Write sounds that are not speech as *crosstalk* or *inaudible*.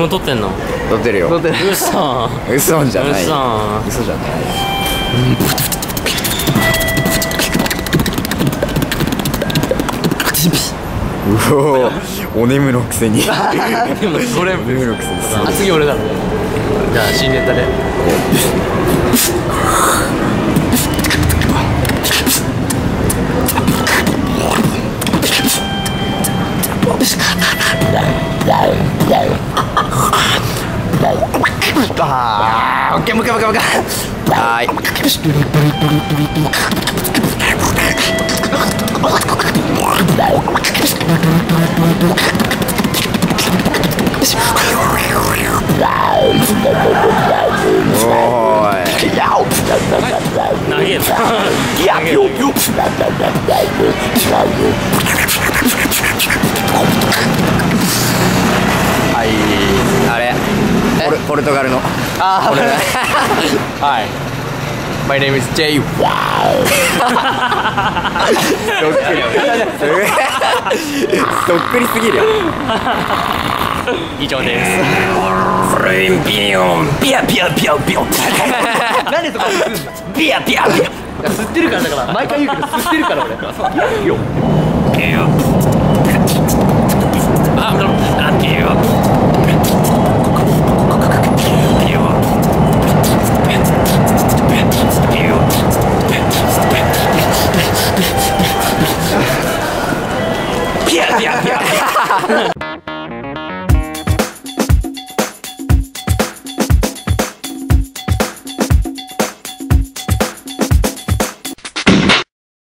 も撮ってんの？撮ってるよ。撮ってる嘘。嘘じゃない。嘘。嘘じゃない。うおお眠のくせに。でもこれお眠のくせに。すあ次俺だ。ろじゃあ新ネタであーオッケーもう一回ポルトガルの。あー。*laughs* はい。My name is Jay *laughs* どっくり。すぎるよ。以上です。フレインビヨン。ピヤピヤピヤピヤなんでそこ吸うんだピヤピヤピヤ吸ってるからだから。毎回言うけど吸ってるから俺。よピヤあハハハハ!